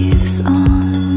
leaves on.